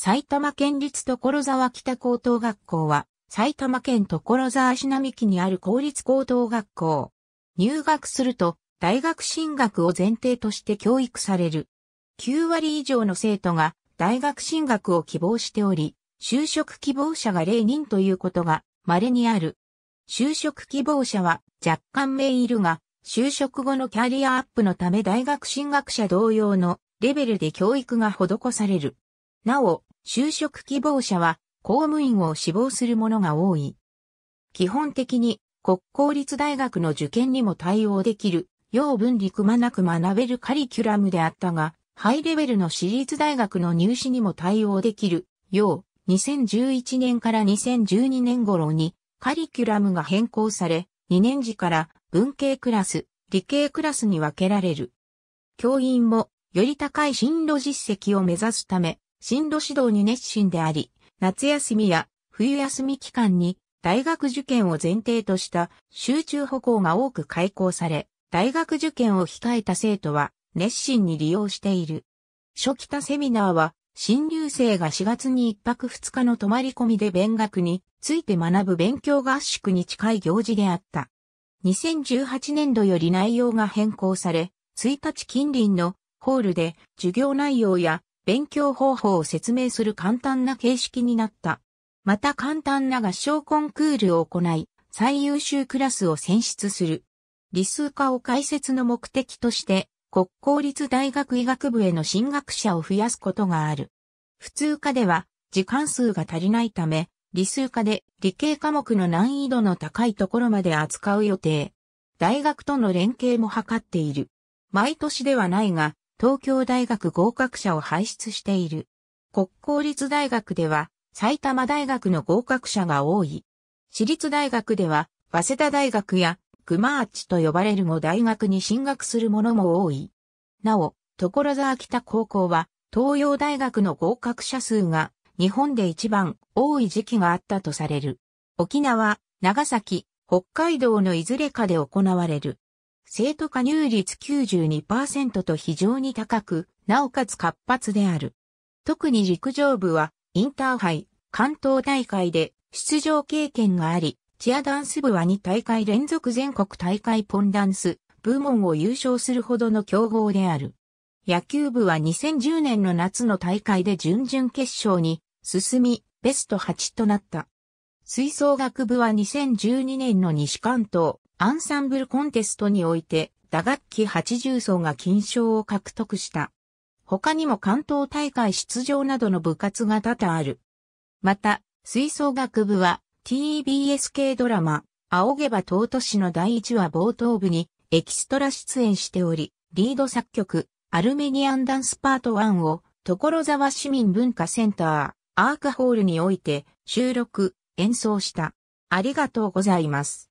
埼玉県立所沢北高等学校は、埼玉県所沢市並木にある公立高等学校。入学すると、大学進学を前提として教育される。9割以上の生徒が大学進学を希望しており、就職希望者が0人ということが稀にある。就職希望者は若干名いるが、就職後のキャリアアップのため大学進学者同様のレベルで教育が施される。なお、就職希望者は公務員を志望する者が多い。基本的に国公立大学の受験にも対応できる、要分離くまなく学べるカリキュラムであったが、ハイレベルの私立大学の入試にも対応できる、よう、2011年から2012年頃にカリキュラムが変更され、2年時から文系クラス、理系クラスに分けられる。教員もより高い進路実績を目指すため、進路指導に熱心であり、夏休みや冬休み期間に大学受験を前提とした集中歩行が多く開講され、大学受験を控えた生徒は熱心に利用している。初期たセミナーは、新入生が4月に1泊2日の泊まり込みで勉学について学ぶ勉強合宿に近い行事であった。2018年度より内容が変更され、1日近隣のホールで授業内容や勉強方法を説明する簡単な形式になった。また簡単な合唱コンクールを行い、最優秀クラスを選出する。理数科を解説の目的として、国公立大学医学部への進学者を増やすことがある。普通科では時間数が足りないため、理数科で理系科目の難易度の高いところまで扱う予定。大学との連携も図っている。毎年ではないが、東京大学合格者を輩出している。国公立大学では、埼玉大学の合格者が多い。私立大学では、早稲田大学やマーチと呼ばれるも大学に進学する者も多い。なお、所沢北高校は、東洋大学の合格者数が日本で一番多い時期があったとされる。沖縄、長崎、北海道のいずれかで行われる。生徒加入率92%と非常に高く、なおかつ活発である。特に陸上部は、インターハイ、関東大会で出場経験があり、チアダンス部は2大会連続全国大会ポンダンス部門を優勝するほどの強豪である。野球部は2010年の夏の大会で準々決勝に進み、ベスト8となった。吹奏楽部は2012年の西関東アンサンブルコンテストにおいて打楽器80層が金賞を獲得した。他にも関東大会出場などの部活が多々ある。また、吹奏楽部は TBS 系ドラマ、仰げば尊しの第1話冒頭部にエキストラ出演しており、リード作曲、アルメニアンダンスパート1を、所沢市民文化センター、アークホールにおいて収録、演奏した。ありがとうございます。